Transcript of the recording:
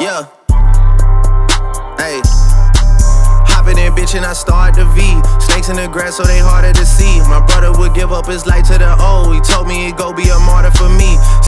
Yeah. Hey. Hopping in, bitch, and I start the V. Snakes in the grass, so they harder to see. My brother would give up his life to the O. He told me